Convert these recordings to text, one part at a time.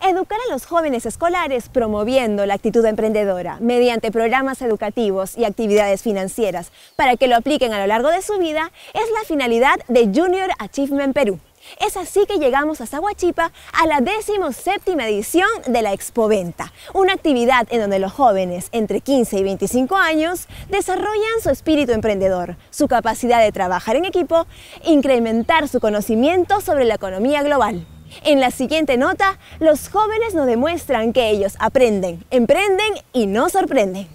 Educar a los jóvenes escolares promoviendo la actitud emprendedora mediante programas educativos y actividades financieras para que lo apliquen a lo largo de su vida es la finalidad de Junior Achievement Perú. Es así que llegamos a Zahuachipa a la 17 edición de la Expoventa, una actividad en donde los jóvenes entre 15 y 25 años desarrollan su espíritu emprendedor, su capacidad de trabajar en equipo, incrementar su conocimiento sobre la economía global. En la siguiente nota, los jóvenes nos demuestran que ellos aprenden, emprenden y no sorprenden.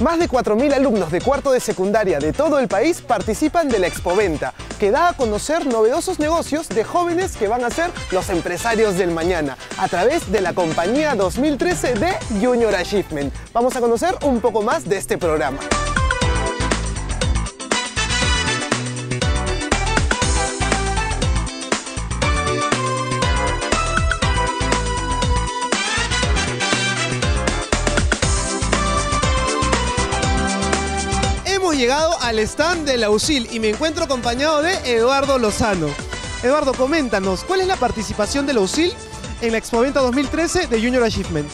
Más de 4.000 alumnos de cuarto de secundaria de todo el país participan de la Expoventa, que da a conocer novedosos negocios de jóvenes que van a ser los empresarios del mañana, a través de la compañía 2013 de Junior Achievement. Vamos a conocer un poco más de este programa. Llegado al stand de la USIL y me encuentro acompañado de Eduardo Lozano. Eduardo, coméntanos, ¿cuál es la participación de la USIL en la Expoventa 2013 de Junior Achievement?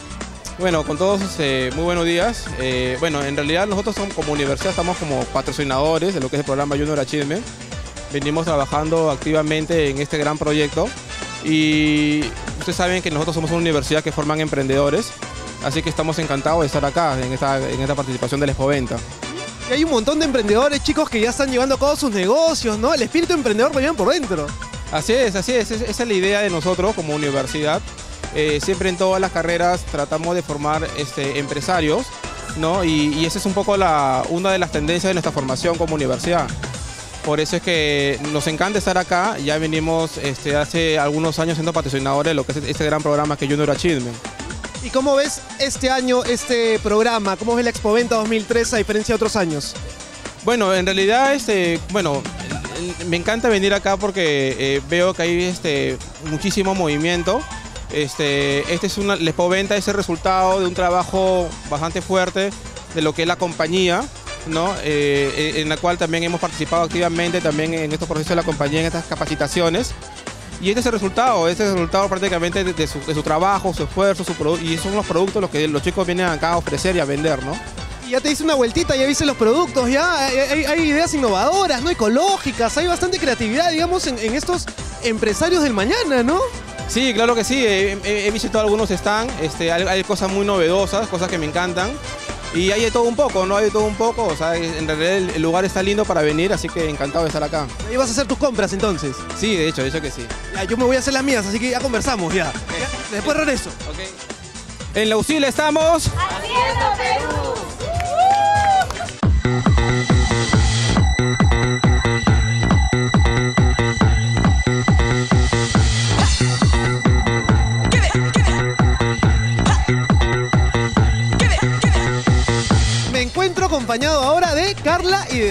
Bueno, con todos, este, muy buenos días. Eh, bueno, en realidad nosotros somos, como universidad estamos como patrocinadores de lo que es el programa Junior Achievement. Venimos trabajando activamente en este gran proyecto y ustedes saben que nosotros somos una universidad que forman emprendedores, así que estamos encantados de estar acá en esta, en esta participación de la Expoventa. Y hay un montón de emprendedores, chicos, que ya están llevando a cabo sus negocios, ¿no? El espíritu emprendedor lo llevan por dentro. Así es, así es, esa es la idea de nosotros como universidad. Eh, siempre en todas las carreras tratamos de formar este, empresarios, ¿no? Y, y esa es un poco la, una de las tendencias de nuestra formación como universidad. Por eso es que nos encanta estar acá. Ya venimos este, hace algunos años siendo patrocinadores de lo que es este gran programa que es Junior Achievement. ¿Y cómo ves este año este programa? ¿Cómo ves la Expoventa 2003 a diferencia de otros años? Bueno, en realidad, este, bueno, me encanta venir acá porque eh, veo que hay este, muchísimo movimiento. Este, este es una, la Expoventa es el resultado de un trabajo bastante fuerte de lo que es la compañía, ¿no? Eh, en la cual también hemos participado activamente también en estos procesos de la compañía, en estas capacitaciones. Y este es el resultado, este es el resultado prácticamente de, de su, de su trabajo, su esfuerzo, su y son los productos los que los chicos vienen acá a ofrecer y a vender, ¿no? Y ya te hice una vueltita, ya viste los productos, ya hay, hay- hay ideas innovadoras, ¿no? Ecológicas, hay bastante creatividad, digamos, en, en estos empresarios del mañana, ¿no? Sí, claro que sí. He, he- he visitado algunos stands. Este, hay, hay cosas muy novedosas, cosas que me encantan. Y hay de todo un poco, ¿no? Hay de todo un poco. O sea, en realidad el, lugar está lindo para venir, así que encantado de estar acá. Ahí vas a hacer tus compras entonces. Sí, de hecho, de hecho que sí. Ya, yo me voy a hacer las mías, así que ya conversamos, ya. Ya, Después regreso. En la UCIL estamos.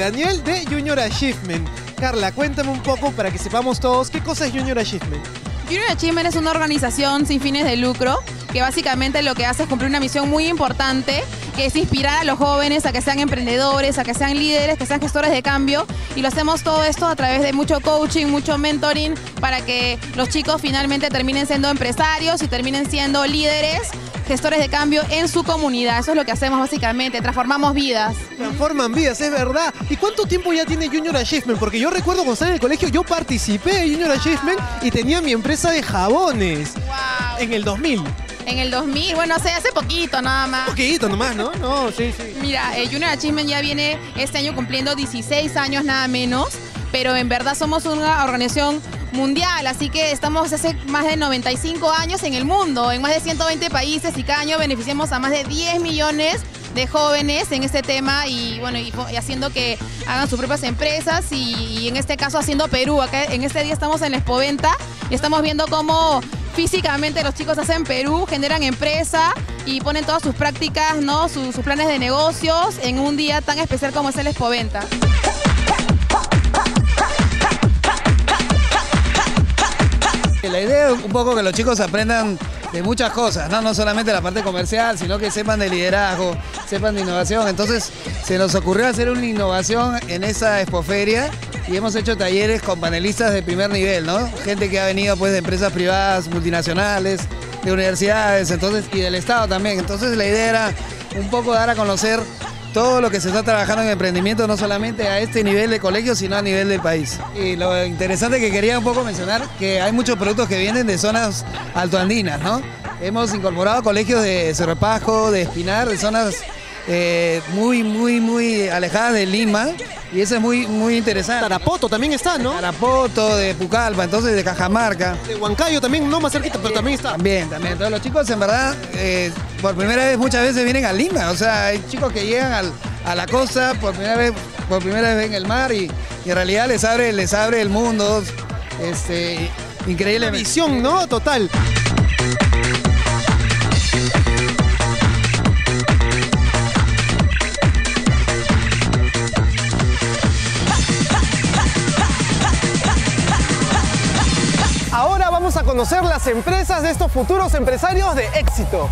Daniel de Junior Achievement. Carla, cuéntame un poco para que sepamos todos qué cosa es Junior Achievement. Junior Achievement es una organización sin fines de lucro que básicamente lo que hace es cumplir una misión muy importante, que es inspirar a los jóvenes a que sean emprendedores, a que sean líderes, que sean gestores de cambio. Y lo hacemos todo esto a través de mucho coaching, mucho mentoring, para que los chicos finalmente terminen siendo empresarios y terminen siendo líderes, gestores de cambio en su comunidad. Eso es lo que hacemos básicamente, transformamos vidas. Transforman vidas, es verdad. ¿Y cuánto tiempo ya tiene Junior Achievement? Porque yo recuerdo cuando estaba en el colegio, yo participé de Junior Achievement y tenía mi empresa de jabones Wow. en el 2000. En el 2000, bueno, hace, hace poquito nada más. poquito nomás, ¿no? No, sí, sí. Mira, eh, Junior Achievement ya viene este año cumpliendo 16 años nada menos, pero en verdad somos una organización mundial, así que estamos hace más de 95 años en el mundo, en más de 120 países y cada año beneficiamos a más de 10 millones de jóvenes en este tema y bueno y, haciendo que hagan sus propias empresas y, y en este caso haciendo Perú. Acá en este día estamos en la Expoventa y estamos viendo cómo físicamente los chicos hacen Perú, generan empresa y ponen todas sus prácticas, ¿no? Sus, planes de negocios en un día tan especial como es el Expoventa. La idea es un poco que los chicos aprendan de muchas cosas, ¿no? no solamente la parte comercial, sino que sepan de liderazgo, sepan de innovación. Entonces se nos ocurrió hacer una innovación en esa expoferia y hemos hecho talleres con panelistas de primer nivel, ¿no? Gente que ha venido pues de empresas privadas, multinacionales, de universidades, entonces y del Estado también. Entonces la idea era un poco dar a conocer todo lo que se está trabajando en emprendimiento, no solamente a este nivel de colegio, sino a nivel del país. Y lo interesante que quería un poco mencionar, que hay muchos productos que vienen de zonas altoandinas, ¿no? Hemos incorporado colegios de Cerro Pajo, de Espinar, de zonas eh, muy, muy, muy alejadas de Lima. Y eso es muy, muy interesante. Tarapoto también está, ¿no? Tarapoto, de Pucallpa, entonces de Cajamarca. De Huancayo también, no más cerquita, pero también está. También, también. Todos los chicos, en verdad, eh, por primera vez, muchas veces vienen a Lima. O sea, hay chicos que llegan al- a la costa, por primera vez, por primera vez ven el mar y, y en realidad les abre, les abre el mundo. Este, increíble. Visión, ¿no? Total. Conocer las empresas de estos futuros empresarios de éxito.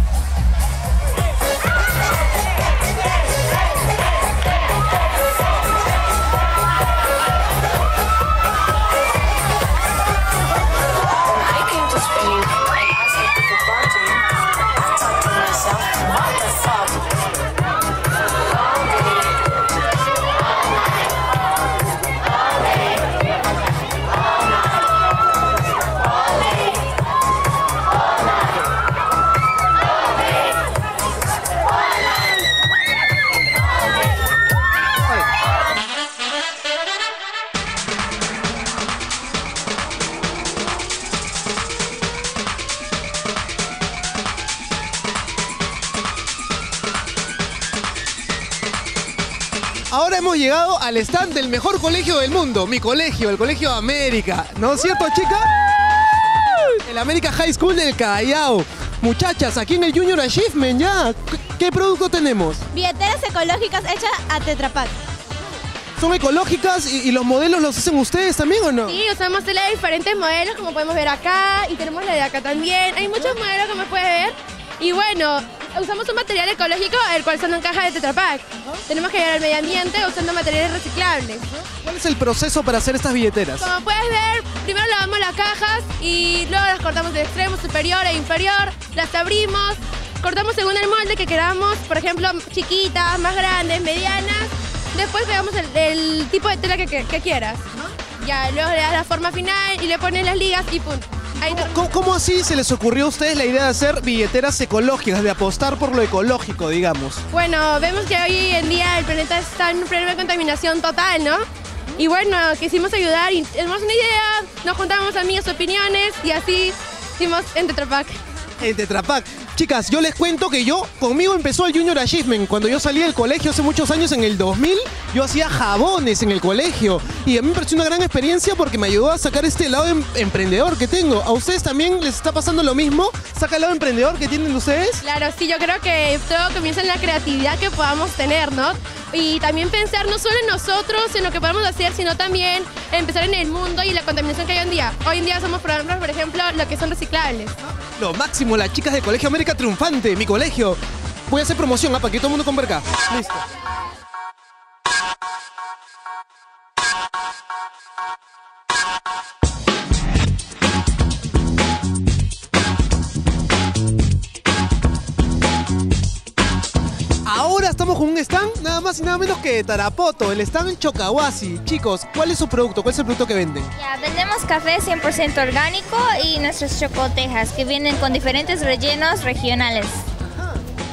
Llegado al stand del mejor colegio del mundo, mi colegio, el Colegio América. ¿No es cierto, chica? El América High School del Callao. Muchachas, aquí en el Junior Achievement ya. ¿Qué, qué producto tenemos? Billeteras ecológicas hechas a Tetra Pak. ¿Son ecológicas y, y los modelos los hacen ustedes también o no? Sí, usamos tela de diferentes modelos, como podemos ver acá, y tenemos la de acá también. Hay muchos modelos como puedes ver. Y bueno, usamos un material ecológico, el cual son en caja de Tetra Pak. Tenemos que ayudar al medio ambiente usando materiales reciclables. ¿Cuál es el proceso para hacer estas billeteras? Como puedes ver, primero lavamos las cajas y luego las cortamos de extremo superior e inferior, las abrimos, cortamos según el molde que queramos, por ejemplo, chiquitas, más grandes, medianas. Después pegamos el, el tipo de tela que, que- que quieras. Ya, luego le das la forma final y le pones las ligas y punto. ¿Cómo, cómo así se les ocurrió a ustedes la idea de hacer billeteras ecológicas, de apostar por lo ecológico, digamos? Bueno, vemos que hoy en día el planeta está en un problema de contaminación total, ¿no? Y bueno, quisimos ayudar y tenemos una idea, nos juntamos amigos, opiniones y así hicimos en Tetra Pak. En Tetra Pak. Chicas, yo les cuento que yo, conmigo empezó el Junior Achievement. Cuando yo salí del colegio hace muchos años, en el 2000, yo hacía jabones en el colegio. Y a mí me pareció una gran experiencia porque me ayudó a sacar este lado em- emprendedor que tengo. ¿A ustedes también les está pasando lo mismo? ¿Saca el lado emprendedor que tienen ustedes? Claro, sí, yo creo que todo comienza en la creatividad que podamos tener, ¿no? Y también pensar no solo en nosotros, en lo que podemos hacer, sino también empezar en el mundo y la contaminación que hay hoy en día. Hoy en día somos programas, por ejemplo, lo que son reciclables. Lo máximo, las chicas del Colegio América Triunfante, mi colegio. Voy a hacer promoción, ¿ah? para que todo el mundo acá. Listo. Un stand nada más y nada menos que de Tarapoto, el stand en Chocahuasi. Chicos, ¿cuál es su producto? ¿Cuál es el producto que venden? Ya, vendemos café 100% orgánico y nuestras chocotejas que vienen con diferentes rellenos regionales.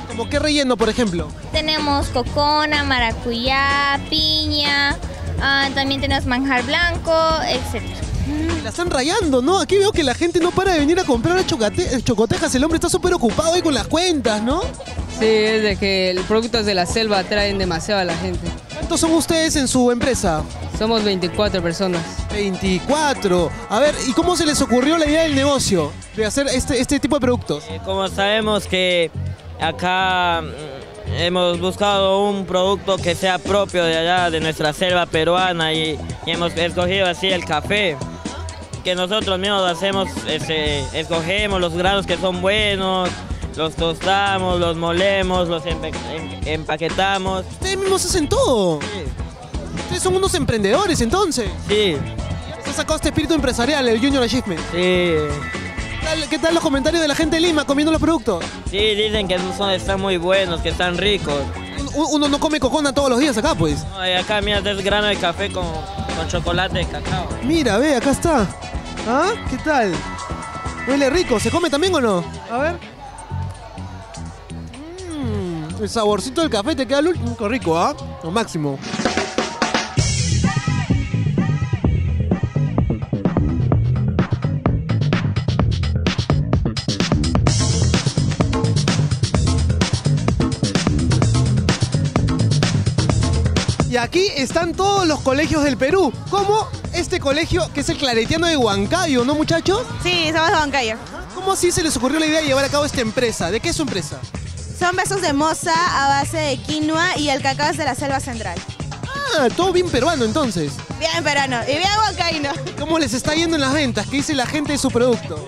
¿Como qué relleno, por ejemplo? Tenemos cocona, maracuyá, piña, ah, también tenemos manjar blanco, etc. La están rayando, ¿no? Aquí veo que la gente no para de venir a comprar chocotejas. El hombre está súper ocupado ahí con las cuentas, ¿no? Sí, es de que los productos de la selva atraen demasiado a la gente. ¿Cuántos son ustedes en su empresa? Somos 24 personas. 24. A ver, ¿y cómo se les ocurrió la idea del negocio? De hacer este, este tipo de productos. Eh, Como sabemos que acá mm, hemos buscado un producto que sea propio de allá, de nuestra selva peruana, y, y hemos escogido así el café. que nosotros mismos hacemos, este, escogemos los granos que son buenos, los tostamos, los molemos, los empe- em- empaquetamos. Ustedes mismos hacen todo. Ustedes son unos emprendedores entonces. Sí, Se ha sacado este espíritu empresarial, el Junior Achievement. sí. ¿Qué tal, qué tal los comentarios de la gente de Lima comiendo los productos? Sí, dicen que son, están muy buenos, que están ricos. Un- Uno no come cocona todos los días acá, pues. No, y acá, mira, es grano de café con, con chocolate de cacao. Mira, ve, acá está. ¿Ah? ¿Qué tal? Huele rico. ¿Se come también o no? A ver. El saborcito del café te queda al último. Rico, ¿ah? Lo máximo. Y aquí están todos los colegios del Perú, como este colegio que es el Claretiano de Huancayo, ¿no muchachos? Sí, somos de Huancayo. ¿Cómo así se les ocurrió la idea de llevar a cabo esta empresa? ¿De qué es su empresa? Son besos de moza a base de quinoa y el cacao es de la selva central. Ah, todo bien peruano entonces. Bien verano y bien huancaíno. ¿Cómo les está yendo en las ventas? ¿Qué dice la gente de su producto?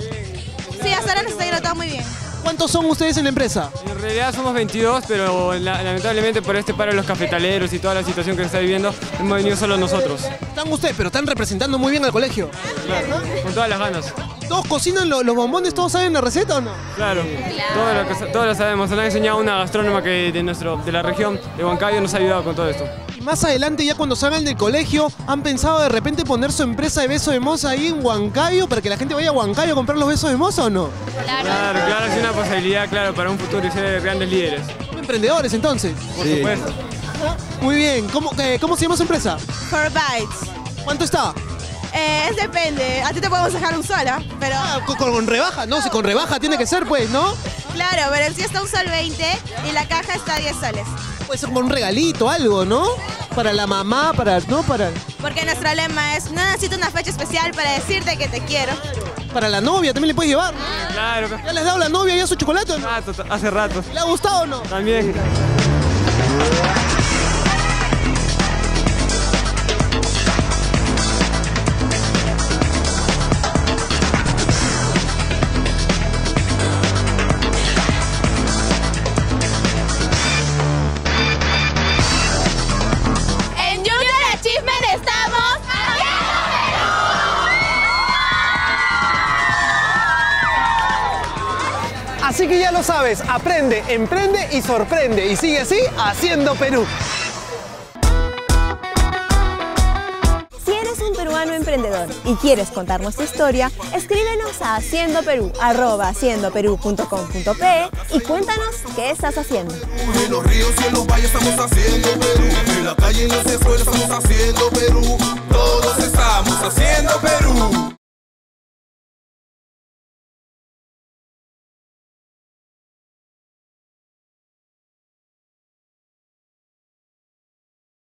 Sí, hasta ahora nos está yendo todo muy bien. ¿Cuántos son ustedes en la empresa? En realidad somos 22, pero la- lamentablemente por este paro de los cafetaleros y toda la situación que se está viviendo, hemos venido solo nosotros. Están ustedes, pero están representando muy bien al colegio. Claro, con todas las ganas. ¿Todos cocinan lo- los bombones? ¿Todos saben la receta o no? Claro, Todo, lo que, sa- todo lo sabemos. Nos ha enseñado una gastrónoma que de, nuestro, de la región de Huancayo nos ha ayudado con todo esto. Y más adelante, ya cuando salgan del colegio, ¿han pensado de repente poner su empresa de beso de moza ahí en Huancayo para que la gente vaya a Huancayo a comprar los besos de moza o no? Claro, claro, es una posibilidad, claro, para un futuro y ser grandes líderes. Son emprendedores entonces. Por supuesto. Muy bien, ¿cómo, eh, ¿cómo se llama su empresa? For bites. ¿Cuánto está? Eh, es depende. A ti te podemos dejar un sol, ¿ah? Pero. ¿Con, con rebaja? No, si con rebaja tiene que ser, pues, ¿no? Claro, pero en sí está un sol 20 y la caja está a 10 soles. Puede ser como un regalito, algo, ¿no? Para la mamá, para, ¿no? Para, Porque nuestro lema es: no necesito una fecha especial para decirte que te quiero. para la novia, también le puedes llevar. Claro, ¿Ya le has dado a la novia ya su chocolate o no? hace rato. ¿Le ha gustado o no? También. que ya lo sabes, aprende, emprende y sorprende y sigue así haciendo Perú. Si eres un peruano emprendedor y quieres contarnos tu historia, escríbenos a haciendoperú.com.pe y cuéntanos qué estás haciendo. En los ríos y en los valles estamos haciendo Perú, en la calle y en los estamos haciendo Perú, todos estamos haciendo Perú.